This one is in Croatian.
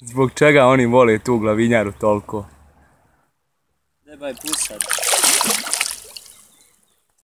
Zbog čega oni vole tu glavinjaru toliko? Debaj pusat.